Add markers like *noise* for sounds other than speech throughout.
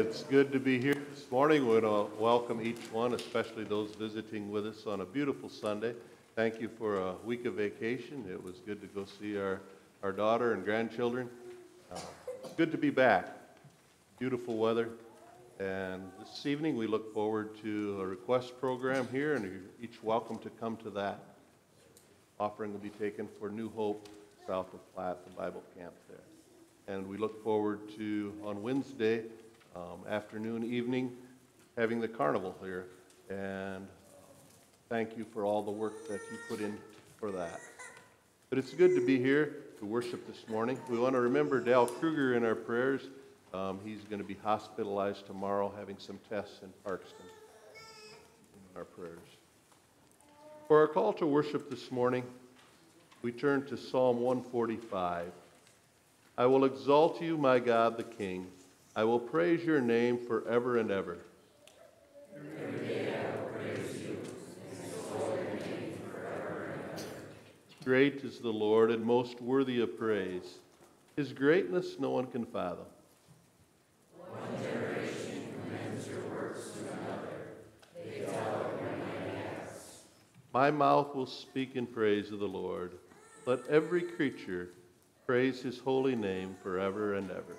It's good to be here this morning. We want to welcome each one, especially those visiting with us on a beautiful Sunday. Thank you for a week of vacation. It was good to go see our, our daughter and grandchildren. Uh, good to be back. Beautiful weather. And this evening, we look forward to a request program here, and you're each welcome to come to that. Offering will be taken for New Hope, south of Platte, the Bible camp there. And we look forward to, on Wednesday, um, afternoon, evening, having the carnival here. And thank you for all the work that you put in for that. But it's good to be here to worship this morning. We want to remember Dal Kruger in our prayers. Um, he's going to be hospitalized tomorrow, having some tests in Parkston. In our prayers. For our call to worship this morning, we turn to Psalm 145. I will exalt you, my God the King. I will praise your name forever and ever. Great is the Lord and most worthy of praise. His greatness no one can fathom. One generation commends your works to another. They tell I ask. My mouth will speak in praise of the Lord. Let every creature praise his holy name forever and ever.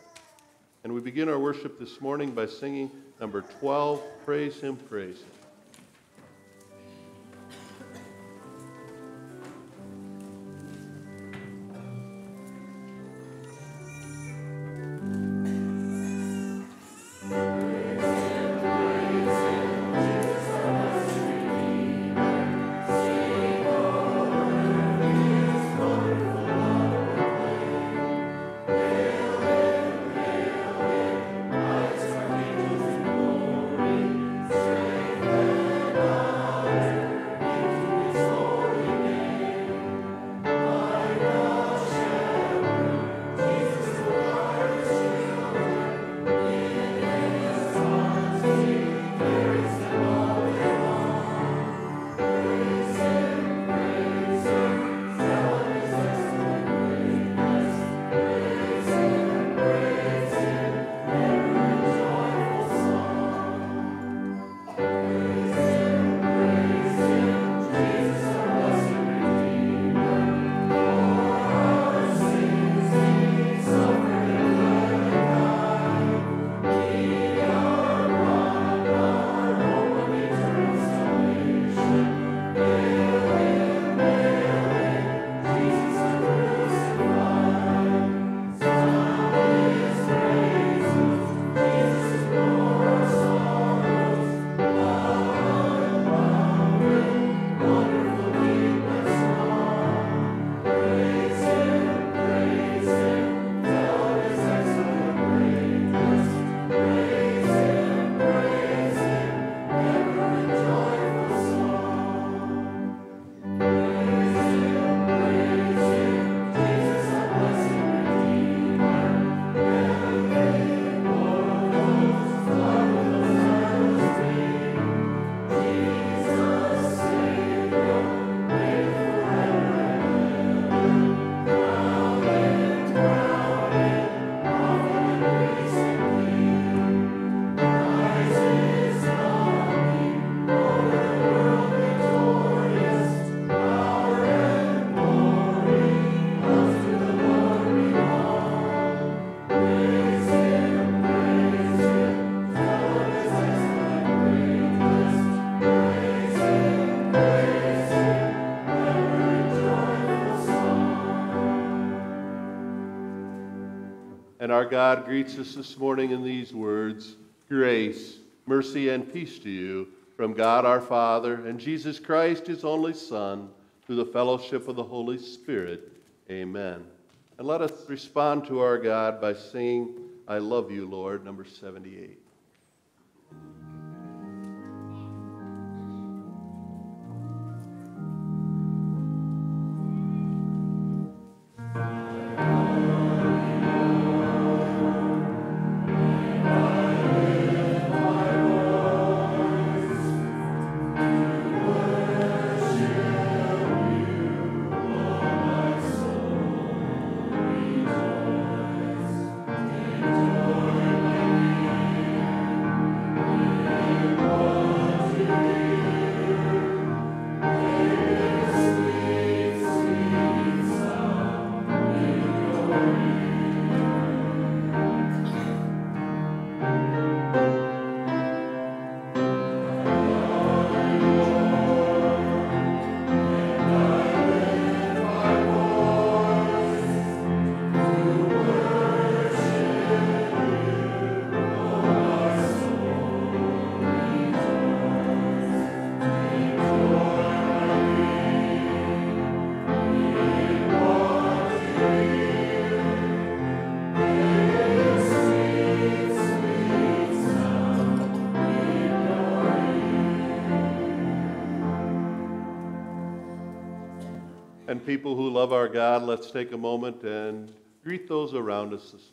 And we begin our worship this morning by singing number 12, Praise Him, Praise Him. And our God greets us this morning in these words Grace, mercy, and peace to you from God our Father and Jesus Christ, his only Son, through the fellowship of the Holy Spirit. Amen. And let us respond to our God by singing, I Love You, Lord, number 78. People who love our God, let's take a moment and greet those around us this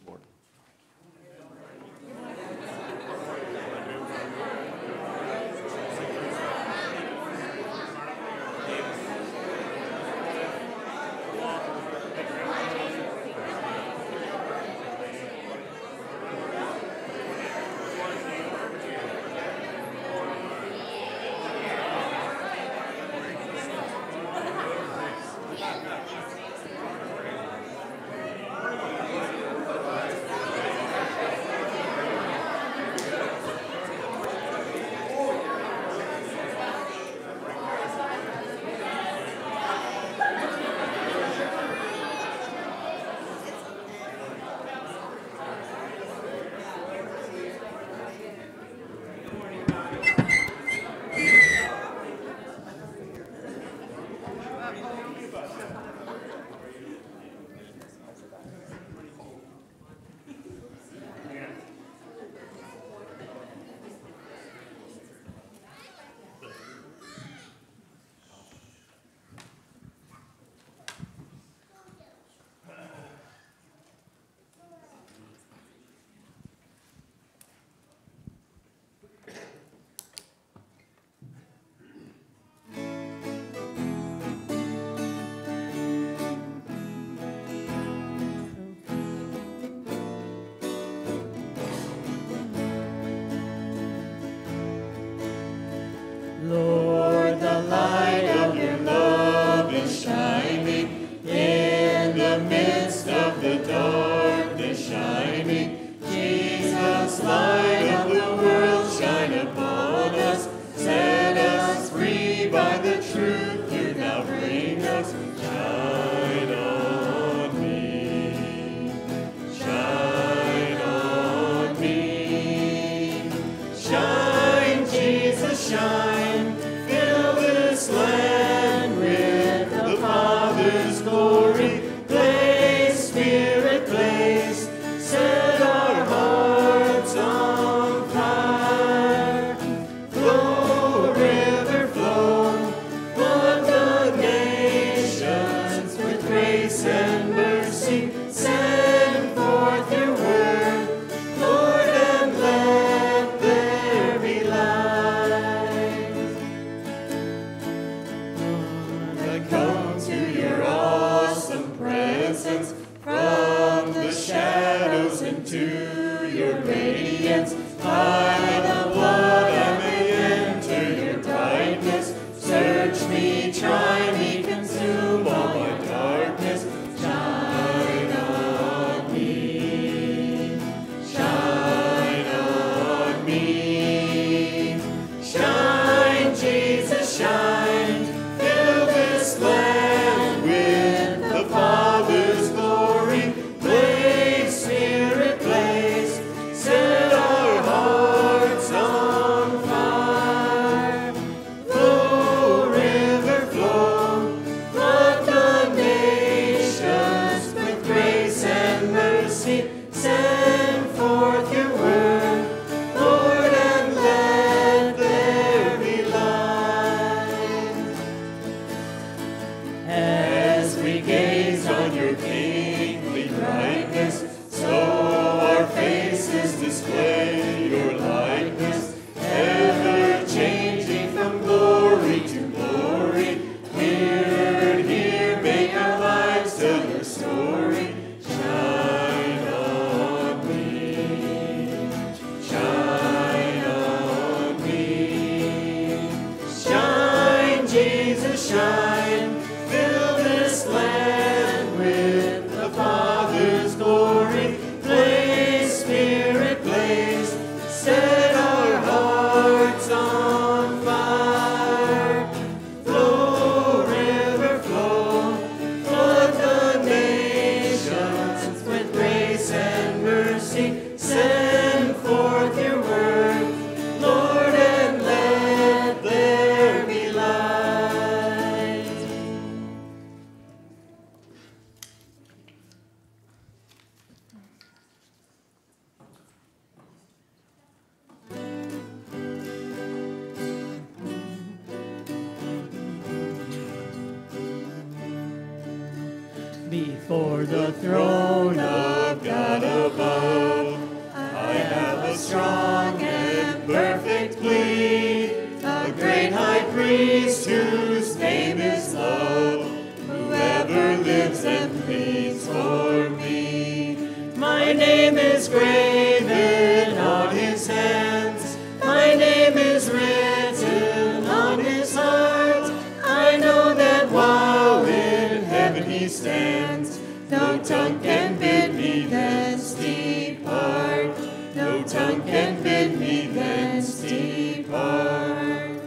is graven on his hands. My name is written on his heart. I know that while in heaven he stands, no tongue can bid me thence depart. No tongue can bid me thence depart.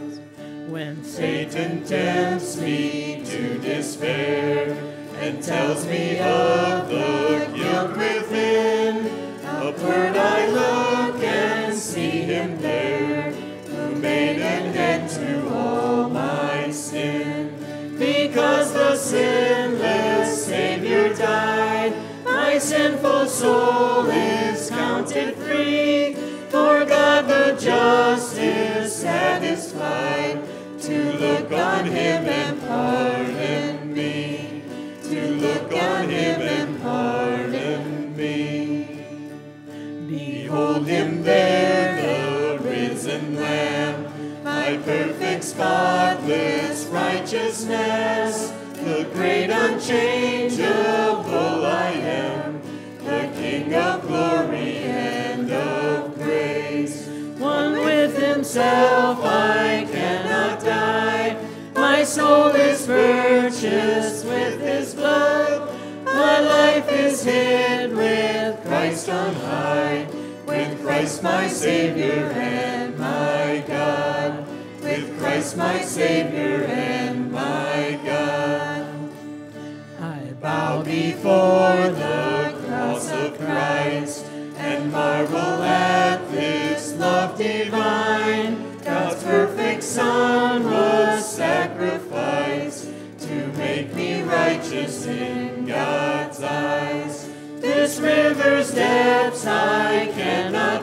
When Satan tempts me to despair and tells me of the yeah. spotless righteousness, the great unchangeable I am, the King of glory and of grace. One with himself I cannot die, my soul is purchased with his blood, my life is hid with Christ on high, with Christ my Savior my Savior and my God. I bow before the cross of Christ and marvel at this love divine. God's perfect Son was sacrificed to make me righteous in God's eyes. This river's depths I cannot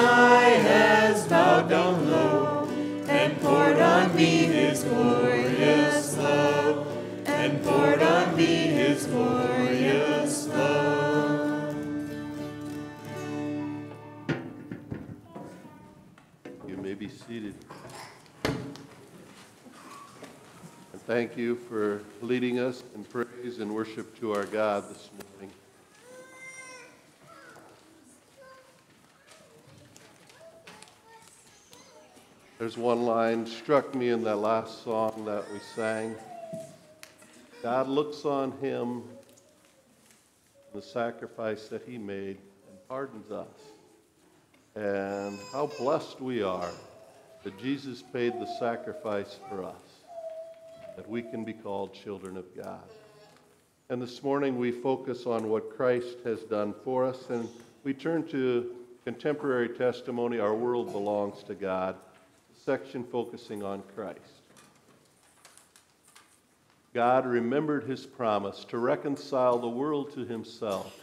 Sinai has bowed down low and poured on me his glorious love, and poured on me his glorious love. You may be seated. And thank you for leading us in praise and worship to our God this morning. There's one line struck me in that last song that we sang. God looks on him, the sacrifice that he made, and pardons us. And how blessed we are that Jesus paid the sacrifice for us, that we can be called children of God. And this morning we focus on what Christ has done for us, and we turn to contemporary testimony Our World Belongs to God section focusing on Christ. God remembered his promise to reconcile the world to himself.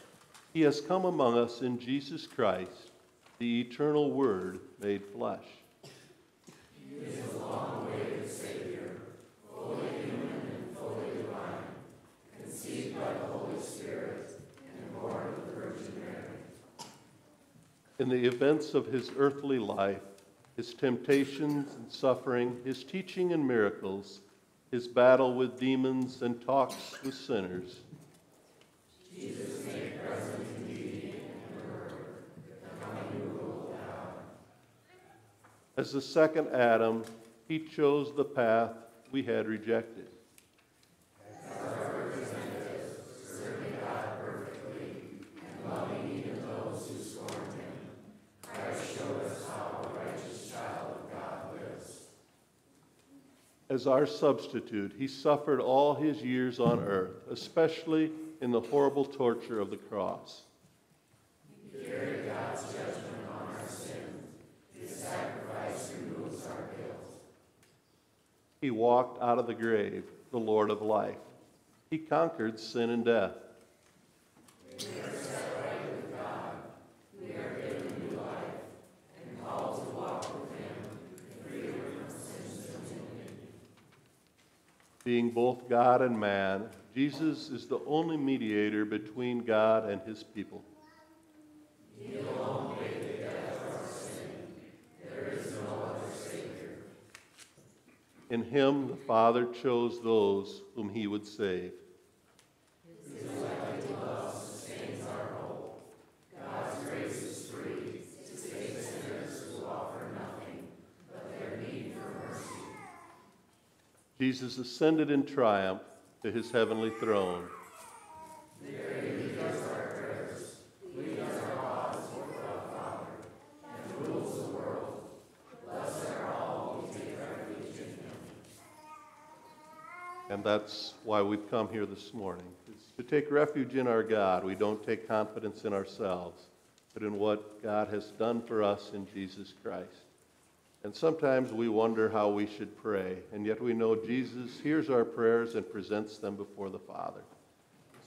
He has come among us in Jesus Christ, the eternal Word made flesh. In the events of his earthly life, his temptations and suffering, his teaching and miracles, his battle with demons and talks with sinners. As the second Adam, he chose the path we had rejected. As our substitute, he suffered all his years on earth, especially in the horrible torture of the cross. He carried God's judgment on our sins. His sacrifice removes our guilt. He walked out of the grave, the Lord of life. He conquered sin and death. Being both God and man, Jesus is the only mediator between God and his people. In him, the Father chose those whom he would save. Jesus ascended in triumph to his heavenly throne. And that's why we've come here this morning. To take refuge in our God. We don't take confidence in ourselves, but in what God has done for us in Jesus Christ. And sometimes we wonder how we should pray, and yet we know Jesus hears our prayers and presents them before the Father.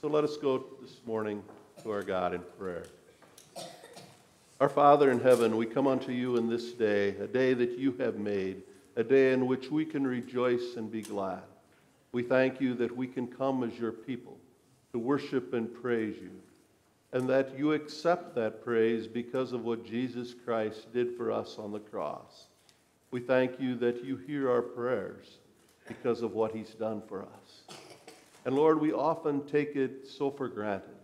So let us go this morning to our God in prayer. Our Father in heaven, we come unto you in this day, a day that you have made, a day in which we can rejoice and be glad. We thank you that we can come as your people to worship and praise you, and that you accept that praise because of what Jesus Christ did for us on the cross. We thank you that you hear our prayers because of what he's done for us. And Lord, we often take it so for granted.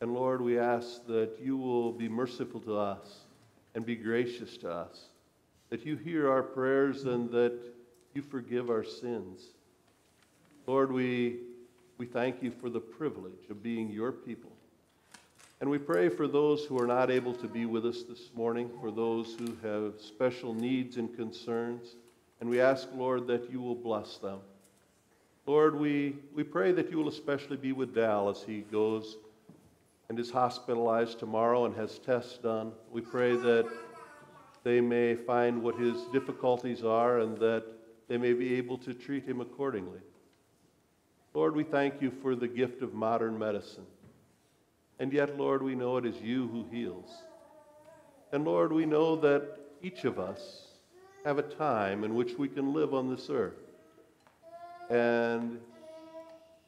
And Lord, we ask that you will be merciful to us and be gracious to us, that you hear our prayers and that you forgive our sins. Lord, we, we thank you for the privilege of being your people. And we pray for those who are not able to be with us this morning, for those who have special needs and concerns. And we ask, Lord, that you will bless them. Lord, we, we pray that you will especially be with Dal as he goes and is hospitalized tomorrow and has tests done. We pray that they may find what his difficulties are and that they may be able to treat him accordingly. Lord, we thank you for the gift of modern medicine. And yet, Lord, we know it is you who heals. And Lord, we know that each of us have a time in which we can live on this earth. And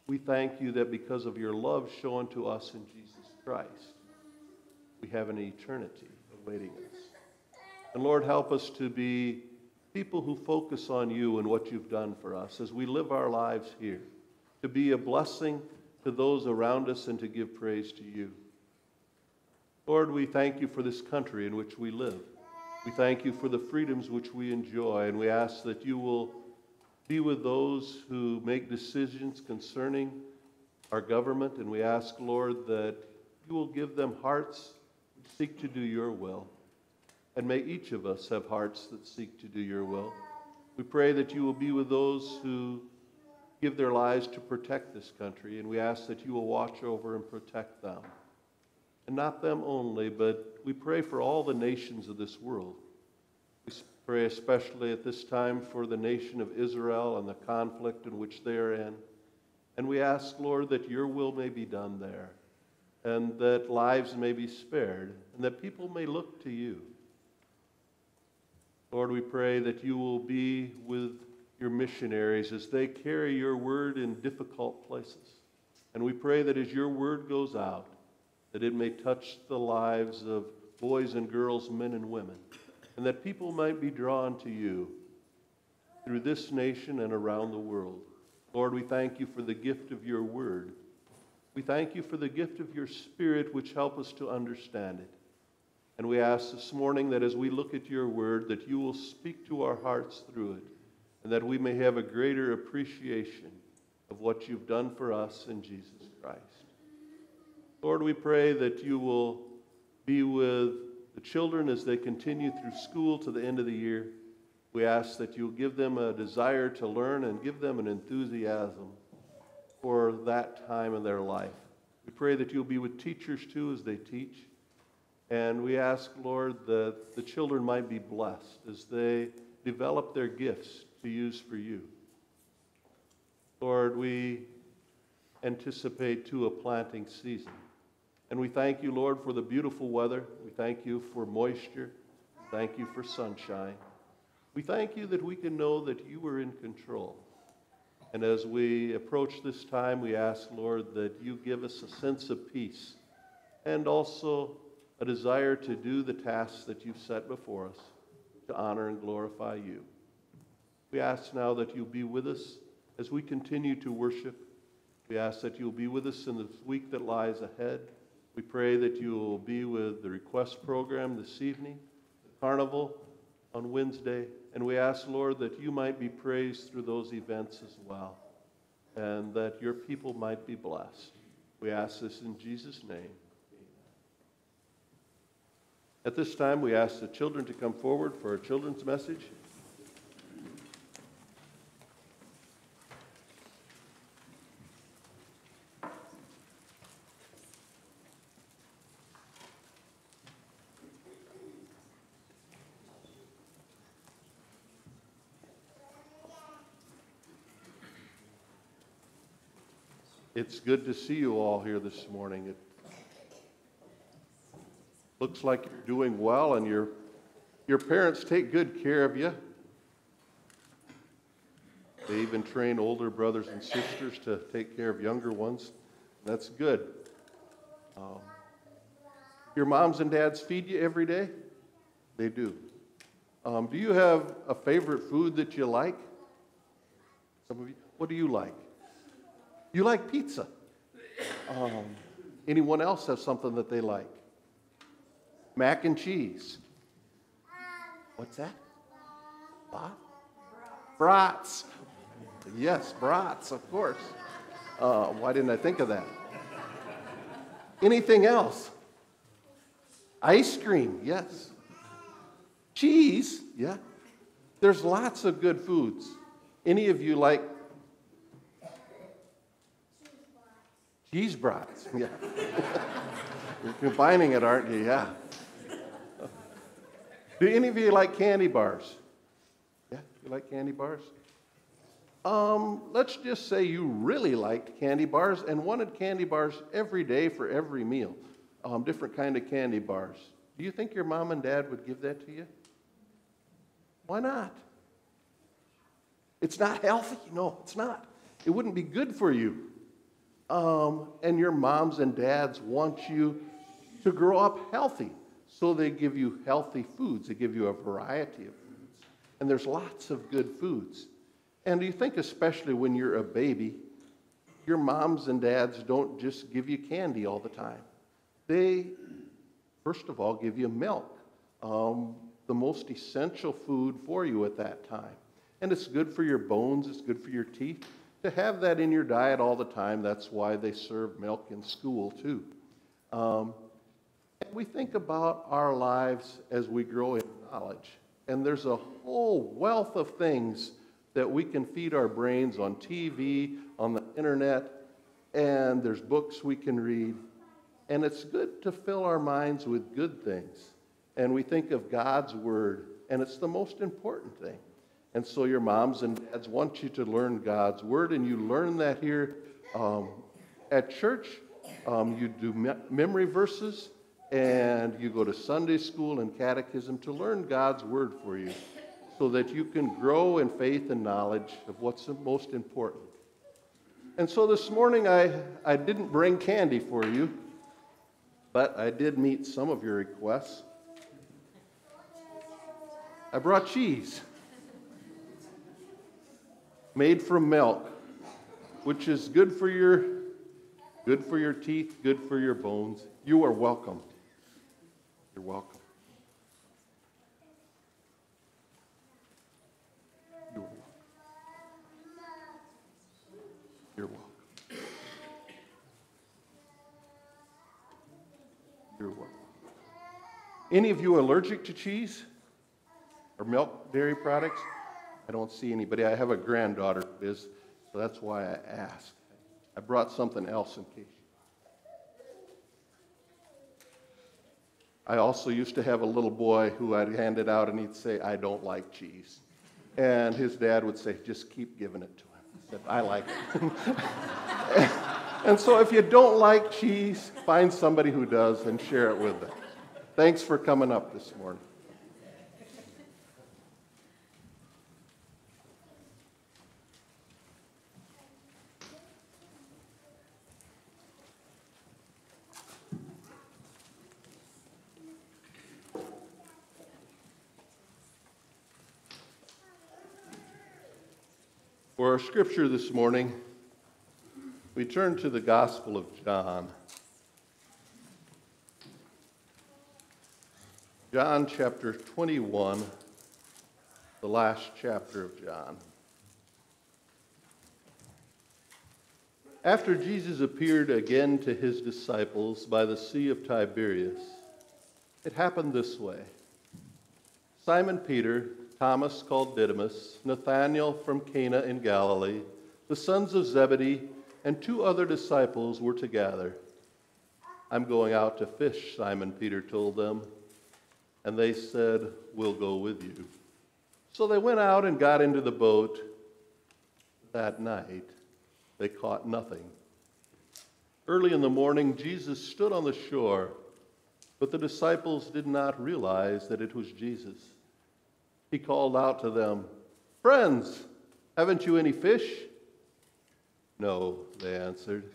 we thank you that because of your love shown to us in Jesus Christ, we have an eternity awaiting us. And Lord, help us to be people who focus on you and what you've done for us as we live our lives here, to be a blessing to those around us and to give praise to you. Lord, we thank you for this country in which we live. We thank you for the freedoms which we enjoy, and we ask that you will be with those who make decisions concerning our government, and we ask, Lord, that you will give them hearts that seek to do your will. And may each of us have hearts that seek to do your will. We pray that you will be with those who give their lives to protect this country, and we ask that you will watch over and protect them. And not them only, but we pray for all the nations of this world. We pray especially at this time for the nation of Israel and the conflict in which they are in. And we ask, Lord, that your will may be done there, and that lives may be spared, and that people may look to you. Lord, we pray that you will be with your missionaries as they carry your word in difficult places. And we pray that as your word goes out, that it may touch the lives of boys and girls, men and women, and that people might be drawn to you through this nation and around the world. Lord, we thank you for the gift of your word. We thank you for the gift of your spirit, which help us to understand it. And we ask this morning that as we look at your word, that you will speak to our hearts through it and that we may have a greater appreciation of what you've done for us in Jesus Christ. Lord, we pray that you will be with the children as they continue through school to the end of the year. We ask that you'll give them a desire to learn and give them an enthusiasm for that time in their life. We pray that you'll be with teachers too as they teach. And we ask, Lord, that the children might be blessed as they develop their gifts to use for you. Lord, we anticipate to a planting season. And we thank you, Lord, for the beautiful weather. We thank you for moisture. Thank you for sunshine. We thank you that we can know that you are in control. And as we approach this time, we ask, Lord, that you give us a sense of peace and also a desire to do the tasks that you've set before us to honor and glorify you. We ask now that you'll be with us as we continue to worship. We ask that you'll be with us in this week that lies ahead. We pray that you will be with the request program this evening, the carnival on Wednesday, and we ask, Lord, that you might be praised through those events as well, and that your people might be blessed. We ask this in Jesus' name. At this time, we ask the children to come forward for a children's message. It's good to see you all here this morning. It looks like you're doing well and your, your parents take good care of you. They even train older brothers and sisters to take care of younger ones. That's good. Um, your moms and dads feed you every day? They do. Um, do you have a favorite food that you like? Some of you, what do you like? You like pizza. Um, anyone else have something that they like? Mac and cheese. What's that? What? Brats. Yes, brats, of course. Uh, why didn't I think of that? Anything else? Ice cream, yes. Cheese, yeah. There's lots of good foods. Any of you like Cheese brats, *laughs* yeah. *laughs* You're combining it, aren't you? Yeah. Do any of you like candy bars? Yeah, you like candy bars? Um, let's just say you really liked candy bars and wanted candy bars every day for every meal. Um, different kind of candy bars. Do you think your mom and dad would give that to you? Why not? It's not healthy. No, it's not. It wouldn't be good for you um, and your moms and dads want you to grow up healthy. So they give you healthy foods, they give you a variety of foods. And there's lots of good foods. And you think, especially when you're a baby, your moms and dads don't just give you candy all the time. They, first of all, give you milk, um, the most essential food for you at that time. And it's good for your bones, it's good for your teeth to have that in your diet all the time. That's why they serve milk in school, too. Um, and we think about our lives as we grow in knowledge. And there's a whole wealth of things that we can feed our brains on TV, on the internet, and there's books we can read. And it's good to fill our minds with good things. And we think of God's Word, and it's the most important thing. And so your moms and dads want you to learn God's word, and you learn that here um, at church. Um, you do me- memory verses, and you go to Sunday school and catechism to learn God's word for you so that you can grow in faith and knowledge of what's most important. And so this morning, I, I didn't bring candy for you, but I did meet some of your requests. I brought cheese made from milk, which is good for your good for your teeth, good for your bones. You are welcome. You're welcome. You're welcome. You're welcome. Any of you allergic to cheese? or milk dairy products? I don't see anybody. I have a granddaughter who is, so that's why I asked. I brought something else in case. I also used to have a little boy who I'd hand it out and he'd say, I don't like cheese. And his dad would say, just keep giving it to him. I said, I like it. *laughs* and so if you don't like cheese, find somebody who does and share it with them. Thanks for coming up this morning. Our scripture this morning, we turn to the Gospel of John. John chapter 21, the last chapter of John. After Jesus appeared again to his disciples by the Sea of Tiberias, it happened this way Simon Peter, Thomas called Didymus, Nathanael from Cana in Galilee, the sons of Zebedee, and two other disciples were together. I'm going out to fish, Simon Peter told them. And they said, We'll go with you. So they went out and got into the boat. That night, they caught nothing. Early in the morning, Jesus stood on the shore, but the disciples did not realize that it was Jesus. He called out to them, Friends, haven't you any fish? No, they answered.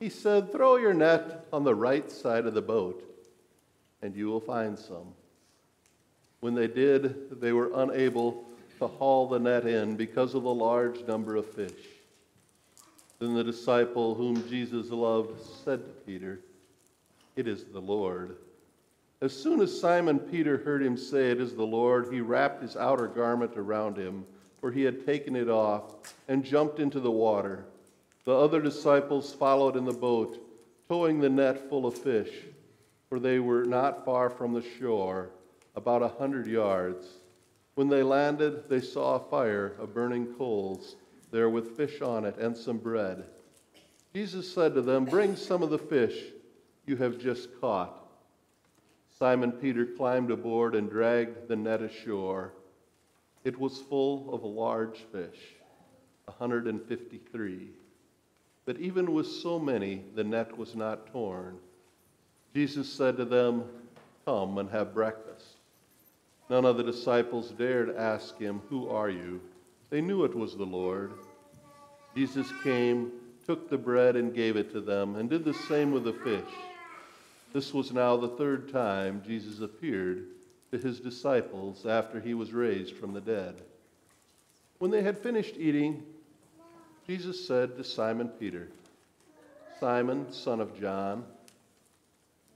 He said, Throw your net on the right side of the boat and you will find some. When they did, they were unable to haul the net in because of the large number of fish. Then the disciple whom Jesus loved said to Peter, It is the Lord. As soon as Simon Peter heard him say, It is the Lord, he wrapped his outer garment around him, for he had taken it off, and jumped into the water. The other disciples followed in the boat, towing the net full of fish for they were not far from the shore, about a hundred yards. When they landed, they saw a fire of burning coals there with fish on it and some bread. Jesus said to them, Bring some of the fish you have just caught. Simon Peter climbed aboard and dragged the net ashore. It was full of large fish, 153. But even with so many, the net was not torn. Jesus said to them, Come and have breakfast. None of the disciples dared ask him, Who are you? They knew it was the Lord. Jesus came, took the bread, and gave it to them, and did the same with the fish. This was now the third time Jesus appeared to his disciples after he was raised from the dead. When they had finished eating, Jesus said to Simon Peter, Simon, son of John,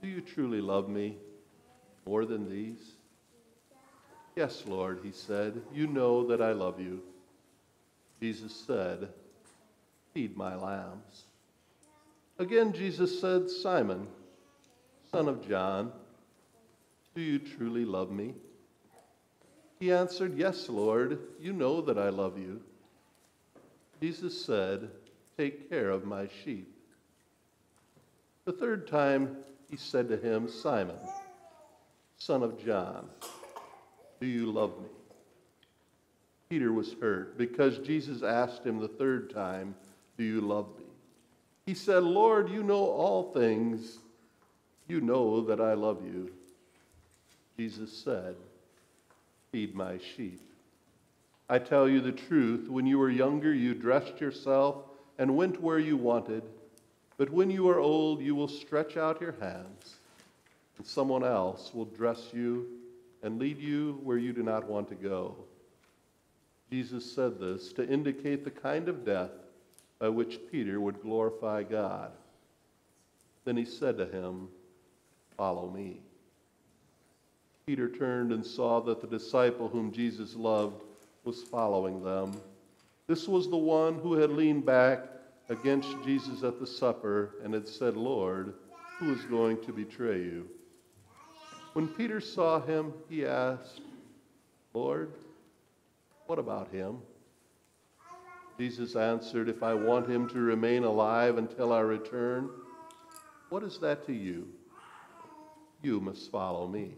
do you truly love me more than these? Yes, Lord, he said. You know that I love you. Jesus said, Feed my lambs. Again, Jesus said, Simon, son of John, do you truly love me? He answered, Yes, Lord, you know that I love you. Jesus said, Take care of my sheep. The third time, he said to him, Simon, son of John, do you love me? Peter was hurt because Jesus asked him the third time, Do you love me? He said, Lord, you know all things. You know that I love you. Jesus said, Feed my sheep. I tell you the truth, when you were younger, you dressed yourself and went where you wanted. But when you are old, you will stretch out your hands, and someone else will dress you and lead you where you do not want to go. Jesus said this to indicate the kind of death by which Peter would glorify God. Then he said to him, Follow me. Peter turned and saw that the disciple whom Jesus loved was following them. This was the one who had leaned back against Jesus at the supper and had said, Lord, who is going to betray you? When Peter saw him, he asked, Lord, what about him? Jesus answered, If I want him to remain alive until I return, what is that to you? You must follow me.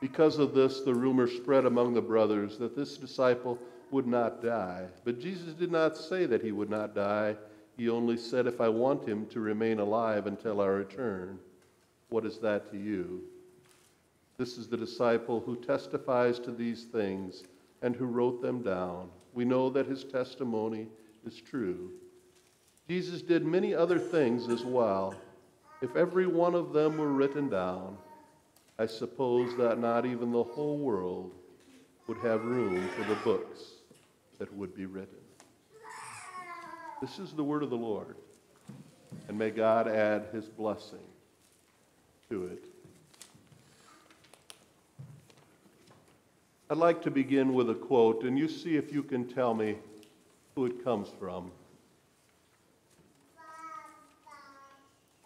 Because of this, the rumor spread among the brothers that this disciple would not die. But Jesus did not say that he would not die. He only said, If I want him to remain alive until I return, what is that to you? This is the disciple who testifies to these things and who wrote them down. We know that his testimony is true. Jesus did many other things as well. If every one of them were written down, I suppose that not even the whole world would have room for the books that would be written. This is the word of the Lord, and may God add his blessing to it. I'd like to begin with a quote, and you see if you can tell me who it comes from.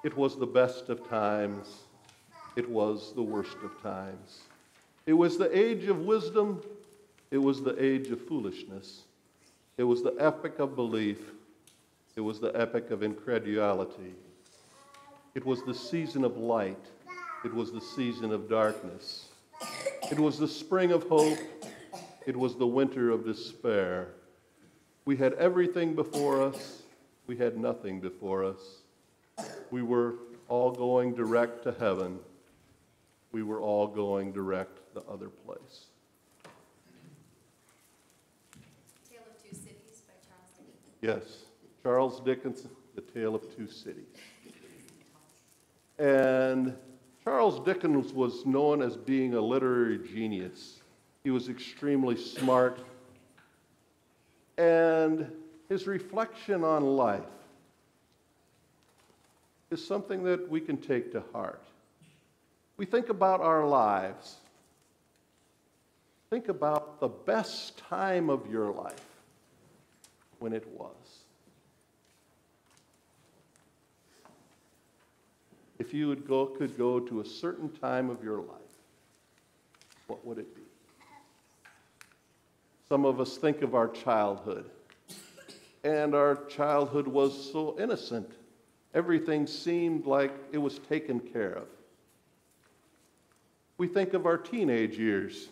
It was the best of times, it was the worst of times. It was the age of wisdom, it was the age of foolishness. It was the epoch of belief, it was the epoch of incredulity. It was the season of light, it was the season of darkness. It was the spring of hope. It was the winter of despair. We had everything before us. We had nothing before us. We were all going direct to heaven. We were all going direct the other place. Tale of Two Cities by Charles Dickens. Yes, Charles Dickens, The Tale of Two Cities. And Charles Dickens was known as being a literary genius. He was extremely smart. And his reflection on life is something that we can take to heart. We think about our lives. Think about the best time of your life when it was. If you would go, could go to a certain time of your life, what would it be? Some of us think of our childhood, and our childhood was so innocent. Everything seemed like it was taken care of. We think of our teenage years,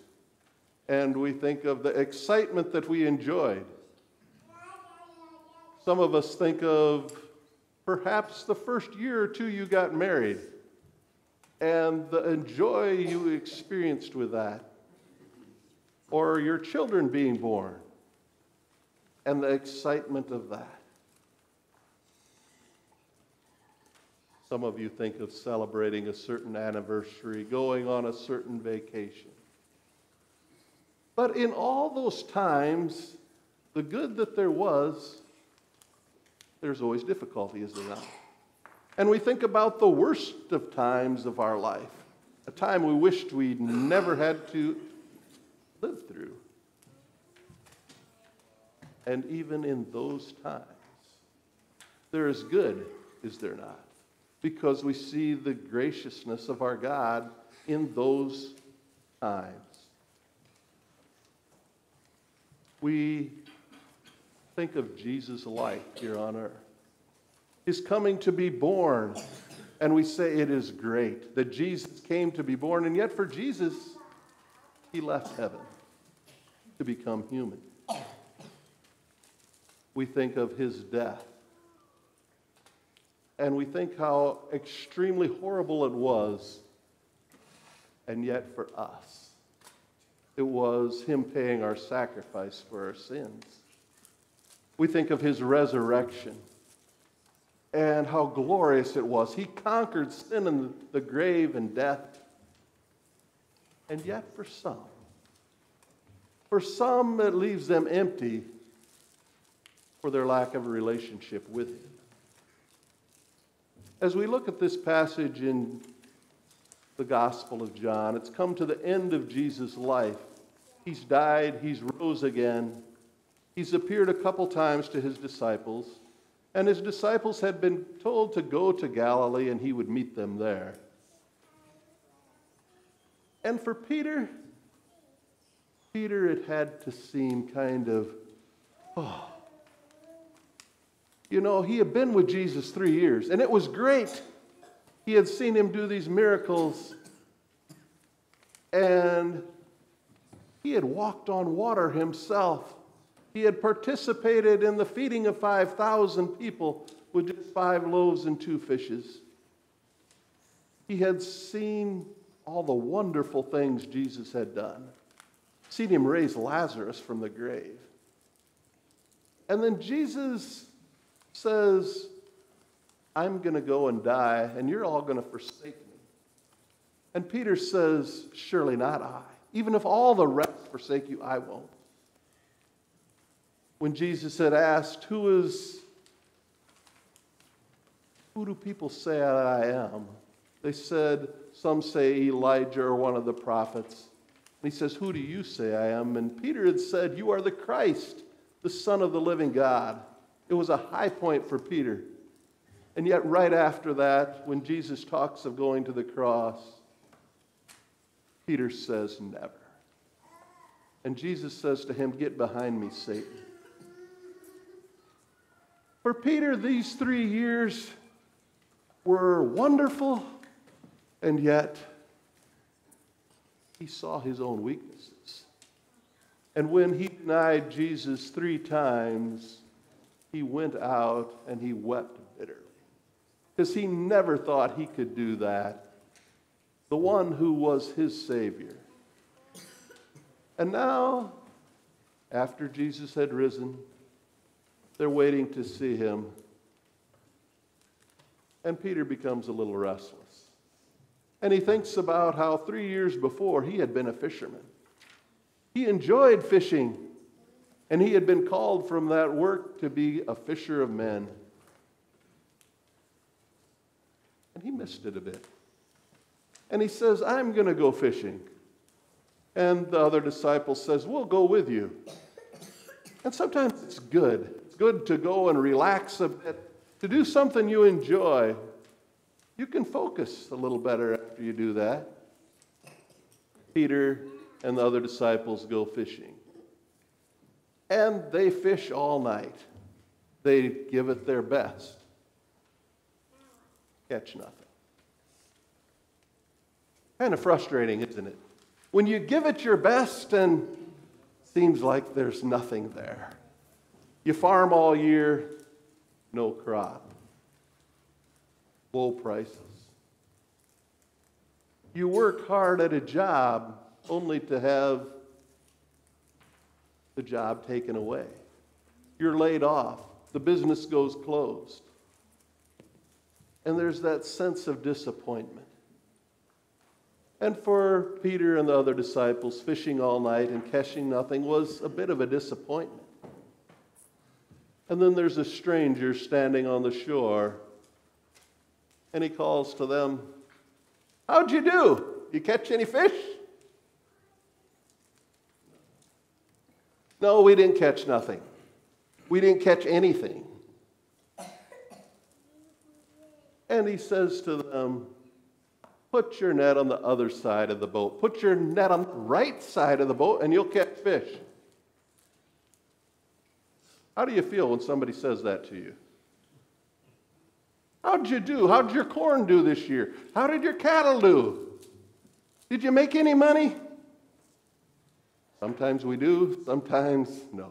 and we think of the excitement that we enjoyed. Some of us think of perhaps the first year or two you got married and the joy you experienced with that, or your children being born and the excitement of that. Some of you think of celebrating a certain anniversary, going on a certain vacation. But in all those times, the good that there was there's always difficulty, is there not? And we think about the worst of times of our life, a time we wished we'd never had to live through. And even in those times, there is good, is there not? Because we see the graciousness of our God in those times. We think of Jesus' life here on earth. His coming to be born. And we say it is great that Jesus came to be born, and yet for Jesus, he left heaven to become human. We think of his death. And we think how extremely horrible it was, and yet for us, it was him paying our sacrifice for our sins. We think of his resurrection and how glorious it was. He conquered sin and the grave and death. And yet, for some, for some, it leaves them empty for their lack of a relationship with Him. As we look at this passage in the Gospel of John, it's come to the end of Jesus' life. He's died, He's rose again. He's appeared a couple times to his disciples, and his disciples had been told to go to Galilee and he would meet them there. And for Peter, Peter, it had to seem kind of, oh. You know, he had been with Jesus three years, and it was great. He had seen him do these miracles, and he had walked on water himself. He had participated in the feeding of 5,000 people with just five loaves and two fishes. He had seen all the wonderful things Jesus had done, seen him raise Lazarus from the grave. And then Jesus says, I'm going to go and die, and you're all going to forsake me. And Peter says, Surely not I. Even if all the rest forsake you, I won't. When Jesus had asked, Who is who do people say I am? They said, Some say Elijah or one of the prophets. And he says, Who do you say I am? And Peter had said, You are the Christ, the Son of the living God. It was a high point for Peter. And yet, right after that, when Jesus talks of going to the cross, Peter says, Never. And Jesus says to him, Get behind me, Satan. For Peter, these three years were wonderful, and yet he saw his own weaknesses. And when he denied Jesus three times, he went out and he wept bitterly. Because he never thought he could do that. The one who was his Savior. And now, after Jesus had risen, they're waiting to see him and Peter becomes a little restless. And he thinks about how three years before he had been a fisherman. He enjoyed fishing, and he had been called from that work to be a fisher of men. And he missed it a bit. And he says, I'm going to go fishing. And the other disciple says, We'll go with you. And sometimes it's good. It's good to go and relax a bit to do something you enjoy, you can focus a little better after you do that. Peter and the other disciples go fishing. And they fish all night. They give it their best. Catch nothing. Kind of frustrating, isn't it? When you give it your best and seems like there's nothing there. You farm all year, no crop, low prices. You work hard at a job only to have the job taken away. You're laid off, the business goes closed. And there's that sense of disappointment. And for Peter and the other disciples, fishing all night and catching nothing was a bit of a disappointment. And then there's a stranger standing on the shore, and he calls to them, How'd you do? You catch any fish? No, we didn't catch nothing. We didn't catch anything. And he says to them, Put your net on the other side of the boat. Put your net on the right side of the boat, and you'll catch fish. How do you feel when somebody says that to you? How'd you do? How'd your corn do this year? How did your cattle do? Did you make any money? Sometimes we do, sometimes no.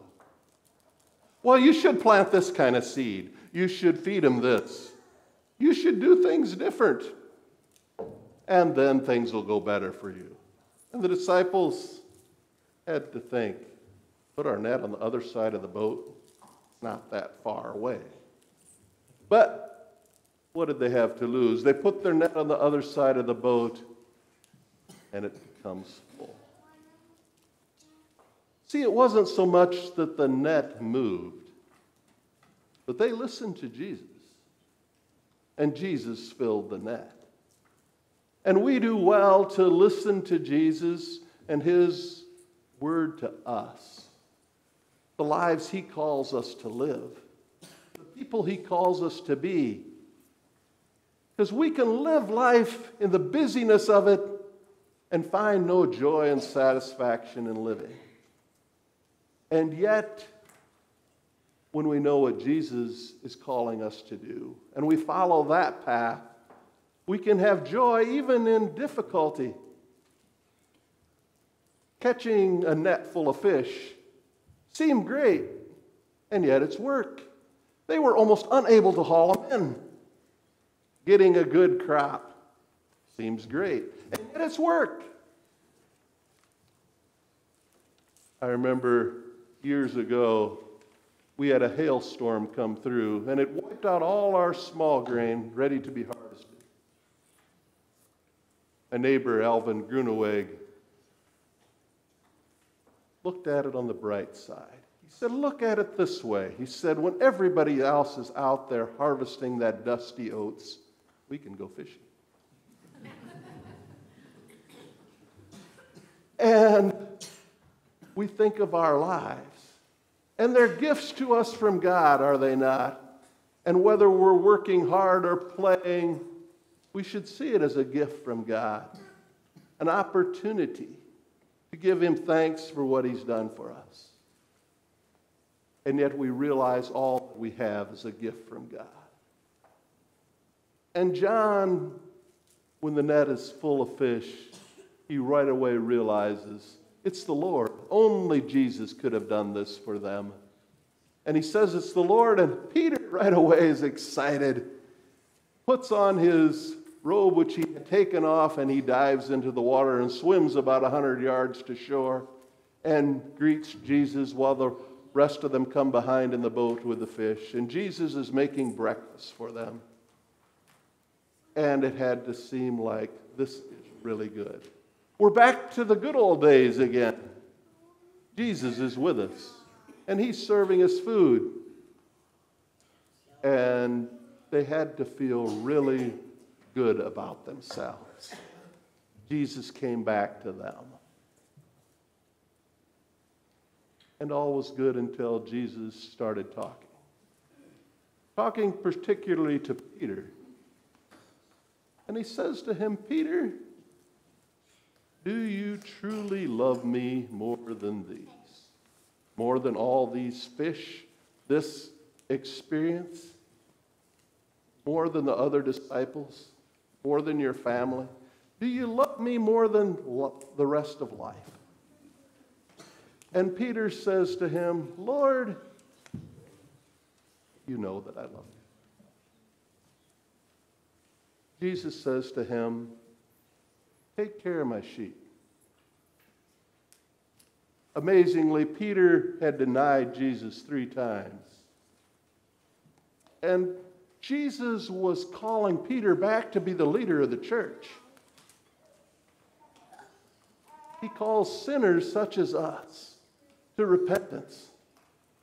Well, you should plant this kind of seed. You should feed them this. You should do things different. And then things will go better for you. And the disciples had to think put our net on the other side of the boat not that far away. But what did they have to lose? They put their net on the other side of the boat, and it becomes. See, it wasn't so much that the net moved, but they listened to Jesus, and Jesus filled the net. And we do well to listen to Jesus and his word to us the lives He calls us to live, the people He calls us to be. Because we can live life in the busyness of it and find no joy and satisfaction in living. And yet, when we know what Jesus is calling us to do and we follow that path, we can have joy even in difficulty. Catching a net full of fish seemed great, and yet it's work. They were almost unable to haul them in. Getting a good crop seems great, and yet it's work. I remember years ago, we had a hailstorm come through, and it wiped out all our small grain ready to be harvested. A neighbor, Alvin Gruneweg, looked at it on the bright side. He said, Look at it this way. He said, When everybody else is out there harvesting that dusty oats, we can go fishing. *laughs* and we think of our lives. And they're gifts to us from God, are they not? And whether we're working hard or playing, we should see it as a gift from God, an opportunity to give Him thanks for what He's done for us. And yet we realize all that we have is a gift from God. And John, when the net is full of fish, he right away realizes it's the Lord. Only Jesus could have done this for them. And he says it's the Lord, and Peter right away is excited, puts on his robe, which he had taken off, and he dives into the water and swims about 100 yards to shore and greets Jesus while the rest of them come behind in the boat with the fish. And Jesus is making breakfast for them. And it had to seem like this is really good. We're back to the good old days again. Jesus is with us, and he's serving us food. And they had to feel really good about themselves. Jesus came back to them. And all was good until Jesus started talking. Talking particularly to Peter. And he says to him, Peter, do you truly love me more than these? More than all these fish, this experience? More than the other disciples? More than your family? Do you love me more than the rest of life? And Peter says to him, Lord, you know that I love you. Jesus says to him, Take care of my sheep. Amazingly, Peter had denied Jesus three times. And Jesus was calling Peter back to be the leader of the church. He calls sinners such as us to repentance.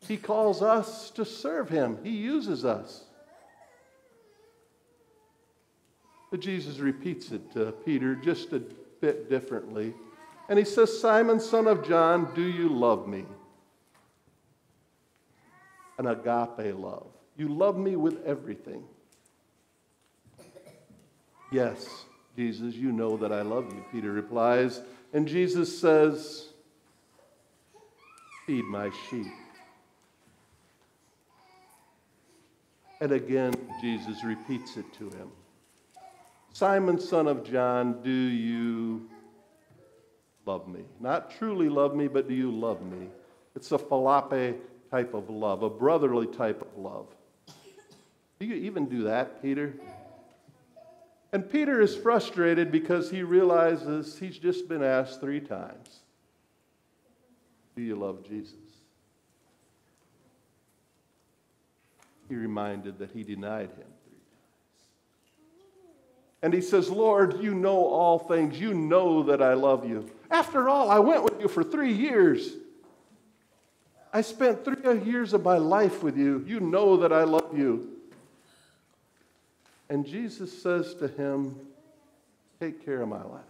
He calls us to serve him. He uses us. But Jesus repeats it to Peter just a bit differently. And he says, Simon, son of John, do you love me? An agape love. You love me with everything. Yes, Jesus, you know that I love you, Peter replies. And Jesus says, Feed my sheep. And again, Jesus repeats it to him. Simon, son of John, do you love me? Not truly love me, but do you love me? It's a phileo type of love, a brotherly type of love. Do you even do that, Peter? And Peter is frustrated because he realizes he's just been asked three times Do you love Jesus? He reminded that he denied him. And he says, Lord, you know all things. You know that I love you. After all, I went with you for three years. I spent three years of my life with you. You know that I love you. And Jesus says to him, Take care of my lambs.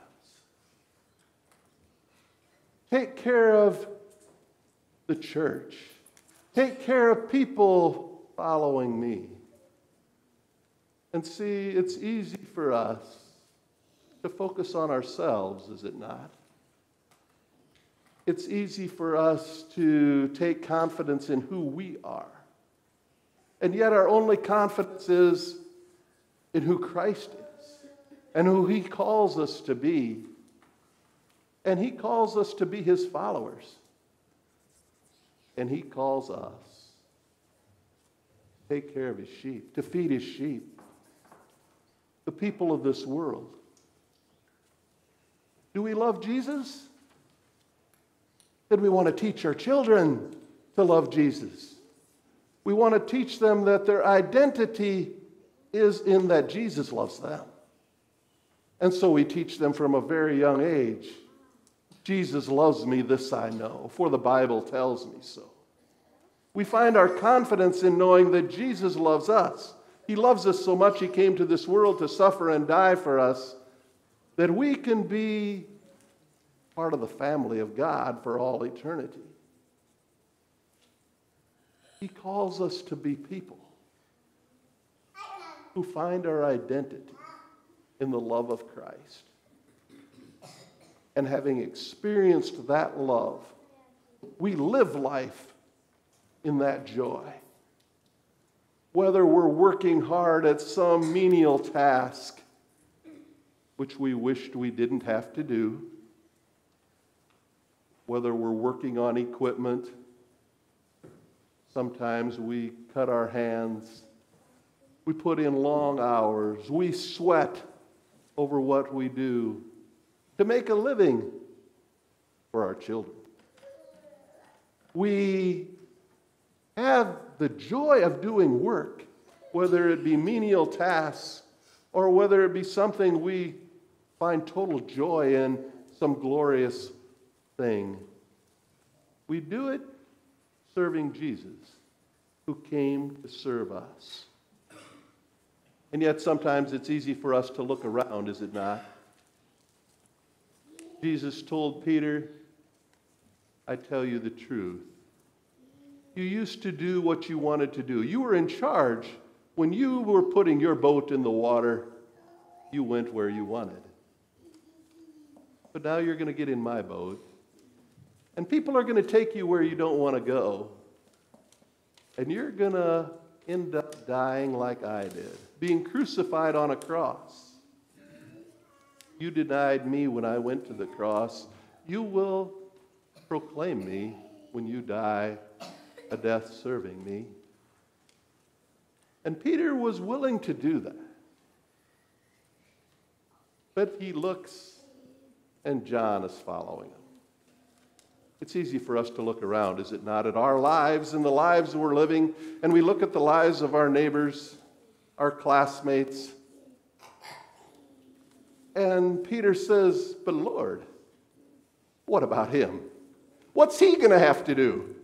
Take care of the church. Take care of people following me. And see, it's easy for us to focus on ourselves, is it not? it's easy for us to take confidence in who we are. And yet, our only confidence is in who Christ is and who He calls us to be. And He calls us to be His followers. And He calls us to take care of His sheep, to feed His sheep, the people of this world. Do we love Jesus? Then we want to teach our children to love Jesus. We want to teach them that their identity is in that Jesus loves them. And so we teach them from a very young age Jesus loves me, this I know, for the Bible tells me so. We find our confidence in knowing that Jesus loves us. He loves us so much, He came to this world to suffer and die for us, that we can be part of the family of God for all eternity. He calls us to be people who find our identity in the love of Christ. And having experienced that love, we live life in that joy. Whether we're working hard at some menial task, which we wished we didn't have to do, whether we're working on equipment, sometimes we cut our hands, we put in long hours, we sweat over what we do to make a living for our children. We have the joy of doing work, whether it be menial tasks or whether it be something we find total joy in, some glorious thing. We do it serving Jesus, who came to serve us. And yet, sometimes it's easy for us to look around, is it not? Jesus told Peter, I tell you the truth. You used to do what you wanted to do. You were in charge. When you were putting your boat in the water, you went where you wanted. But now you're going to get in my boat, and people are going to take you where you don't want to go. And you're going to end up dying like I did, being crucified on a cross. You denied me when I went to the cross. You will proclaim me when you die a death serving me. And Peter was willing to do that. But he looks, and John is following him. It's easy for us to look around, is it not, at our lives and the lives we're living, and we look at the lives of our neighbors, our classmates, and Peter says, But Lord, what about him? What's he going to have to do?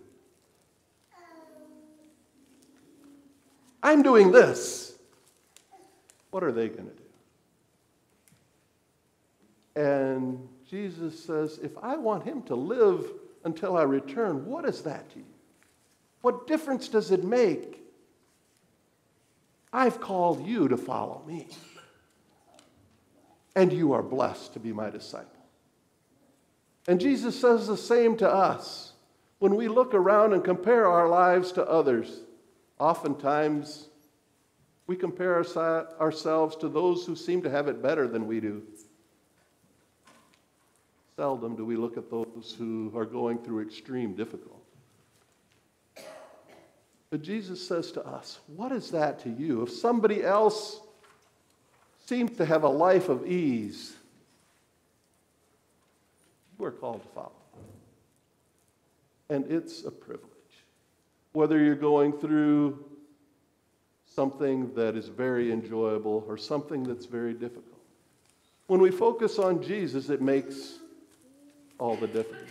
I'm doing this. What are they going to do? And Jesus says, If I want him to live until I return, what is that to you? What difference does it make? I've called you to follow me and you are blessed to be my disciple. And Jesus says the same to us. When we look around and compare our lives to others, oftentimes we compare ourselves to those who seem to have it better than we do. Seldom do we look at those who are going through extreme difficulty. But Jesus says to us, What is that to you? If somebody else seems to have a life of ease, we're called to follow. And it's a privilege. Whether you're going through something that is very enjoyable or something that's very difficult. When we focus on Jesus, it makes all the difference.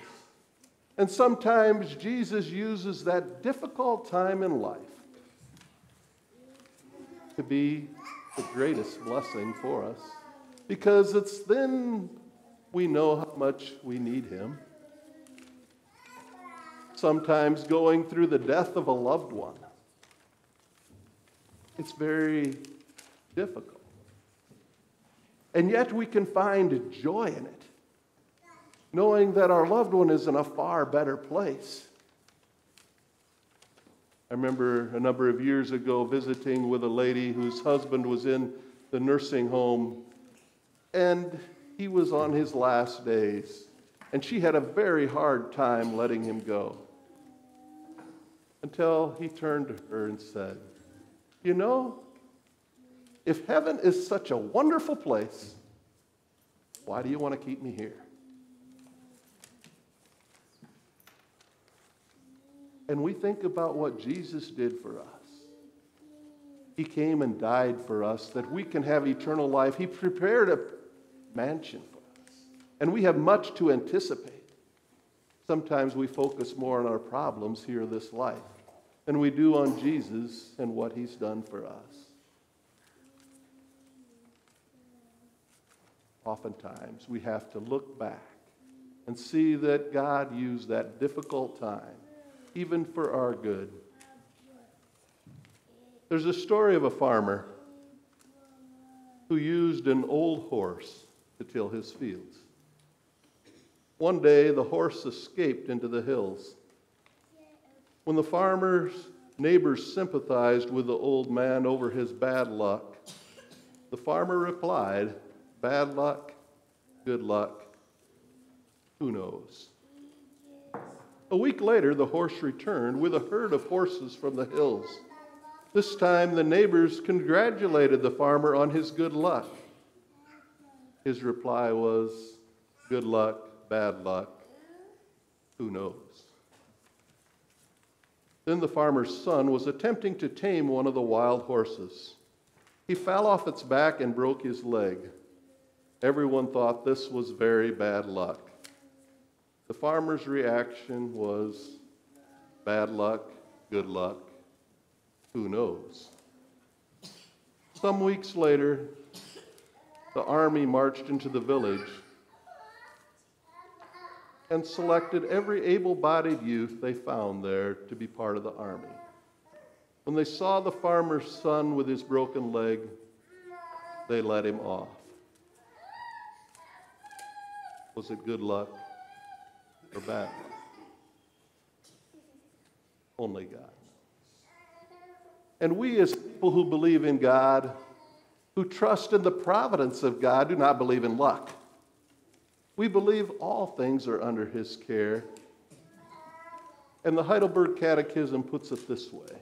And sometimes Jesus uses that difficult time in life to be the greatest blessing for us because it's then we know how much we need Him. Sometimes going through the death of a loved one, it's very difficult. And yet we can find joy in it knowing that our loved one is in a far better place. I remember a number of years ago visiting with a lady whose husband was in the nursing home and he was on his last days. And she had a very hard time letting him go until he turned to her and said, You know, if heaven is such a wonderful place, why do you want to keep me here? And we think about what Jesus did for us. He came and died for us that we can have eternal life. He prepared a mansion for us. And we have much to anticipate. Sometimes we focus more on our problems here this life than we do on Jesus and what he's done for us. Oftentimes, we have to look back and see that God used that difficult time, even for our good. There's a story of a farmer who used an old horse to till his fields. One day, the horse escaped into the hills. When the farmer's neighbors sympathized with the old man over his bad luck, the farmer replied, Bad luck, good luck, who knows? A week later, the horse returned with a herd of horses from the hills. This time, the neighbors congratulated the farmer on his good luck. His reply was, Good luck, bad luck, who knows? Then the farmer's son was attempting to tame one of the wild horses. He fell off its back and broke his leg. Everyone thought this was very bad luck. The farmer's reaction was bad luck, good luck, who knows? Some weeks later, the army marched into the village and selected every able bodied youth they found there to be part of the army. When they saw the farmer's son with his broken leg, they let him off. Was it good luck or bad luck? Only God. And we, as people who believe in God, who trust in the providence of God, do not believe in luck. We believe all things are under His care. And the Heidelberg Catechism puts it this way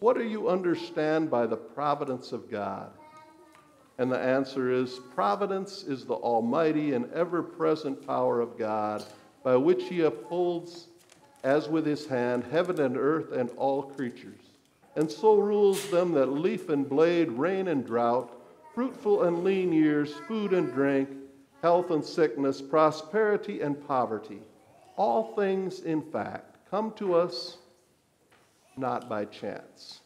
What do you understand by the providence of God? And the answer is Providence is the almighty and ever present power of God by which He upholds, as with His hand, heaven and earth and all creatures, and so rules them that leaf and blade, rain and drought, fruitful and lean years, food and drink, health and sickness, prosperity and poverty. All things, in fact, come to us not by chance,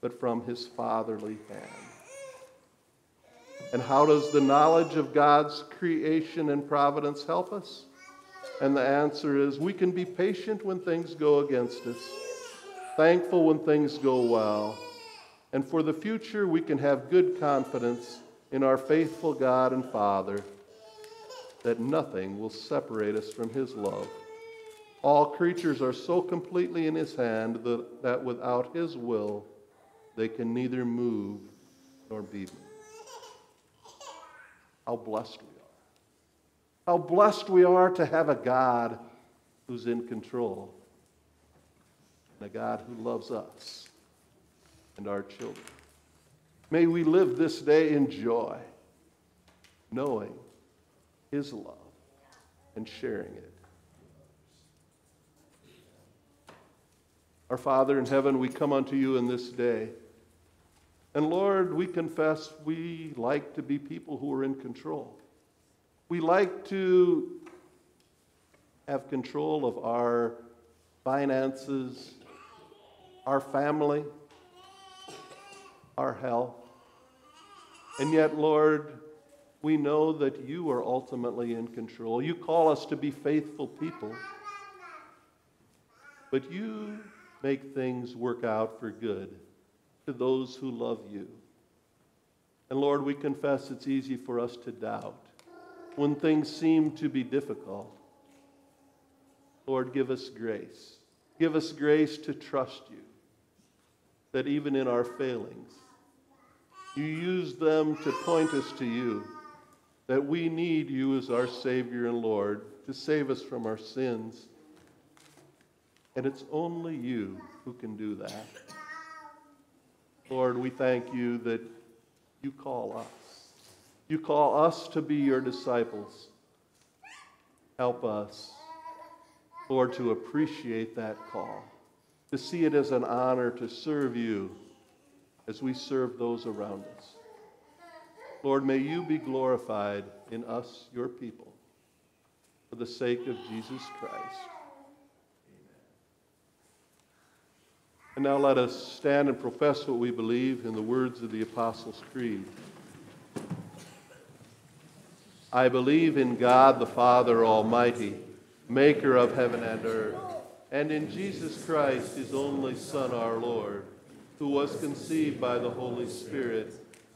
but from His fatherly hand. And how does the knowledge of God's creation and providence help us? And the answer is we can be patient when things go against us, thankful when things go well, and for the future we can have good confidence in our faithful God and Father that nothing will separate us from His love. All creatures are so completely in His hand that, that without His will they can neither move nor be moved. How blessed we are. How blessed we are to have a God who's in control, and a God who loves us and our children. May we live this day in joy, knowing His love and sharing it. Our Father in heaven, we come unto you in this day. And Lord, we confess we like to be people who are in control. We like to have control of our finances, our family, our health. And yet, Lord, we know that you are ultimately in control. You call us to be faithful people, but you make things work out for good to those who love you. And Lord, we confess it's easy for us to doubt. when things seem to be difficult. Lord, give us grace. Give us grace to trust you, that even in our failings, you use them to point us to you, that we need you as our Savior and Lord to save us from our sins. And it's only you who can do that. Lord, we thank you that you call us. You call us to be your disciples. Help us, Lord, to appreciate that call, to see it as an honor to serve you as we serve those around us. Lord, may you be glorified in us, your people, for the sake of Jesus Christ. Amen. And now let us stand and profess what we believe in the words of the Apostles' Creed. I believe in God the Father Almighty, maker of heaven and earth, and in Jesus Christ, his only Son, our Lord, who was conceived by the Holy Spirit,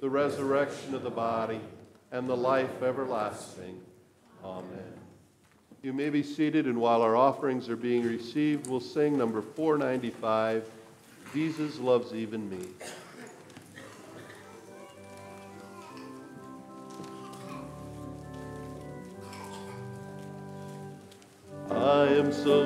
the resurrection of the body, and the life everlasting. Amen. You may be seated, and while our offerings are being received, we'll sing number 495 Jesus Loves Even Me. I am so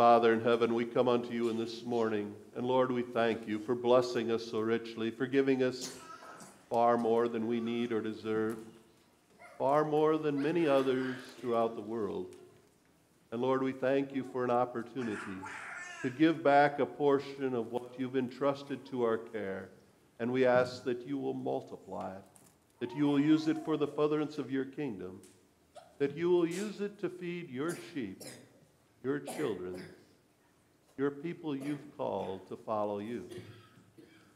Father in heaven, we come unto you in this morning, and Lord, we thank you for blessing us so richly, for giving us far more than we need or deserve, far more than many others throughout the world. And Lord, we thank you for an opportunity to give back a portion of what you've entrusted to our care. And we ask that you will multiply it, that you will use it for the furtherance of your kingdom, that you will use it to feed your sheep your children, your people you've called to follow you.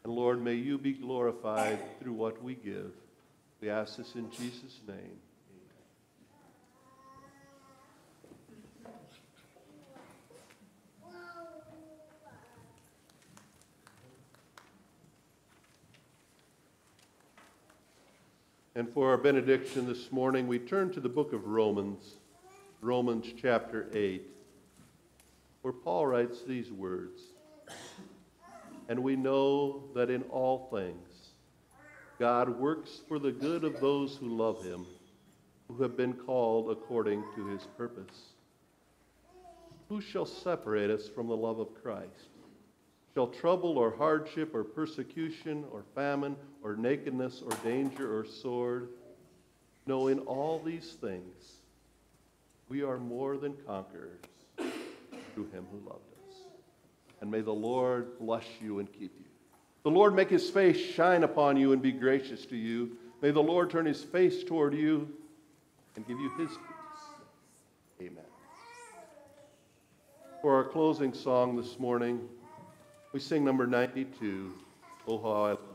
And Lord, may you be glorified through what we give. We ask this in Jesus' name. Amen. And for our benediction this morning, we turn to the book of Romans, Romans chapter 8, where Paul writes these words And we know that in all things God works for the good of those who love him, who have been called according to his purpose. Who shall separate us from the love of Christ? Shall trouble or hardship or persecution or famine or nakedness or danger or sword? No, in all these things we are more than conquerors through him who loved us. And may the Lord bless you and keep you. The Lord make his face shine upon you and be gracious to you. May the Lord turn his face toward you and give you his peace. Amen. For our closing song this morning, we sing number 92, Oh How I Love